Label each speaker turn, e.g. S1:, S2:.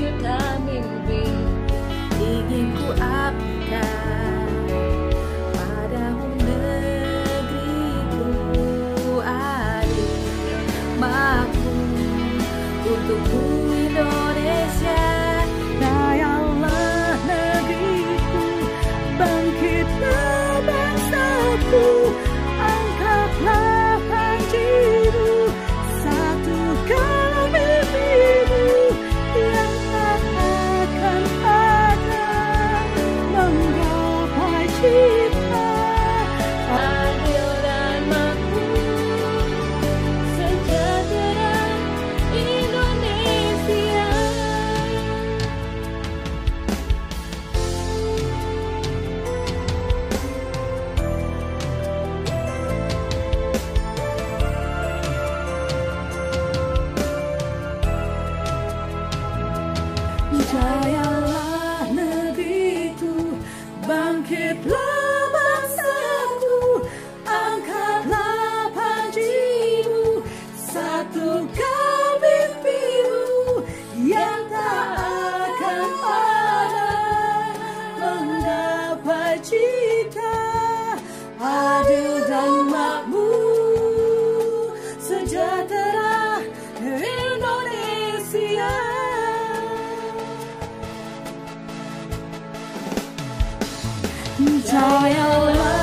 S1: yêu tha
S2: mình
S1: vì
S2: ý nghĩa của anh enjoy your life.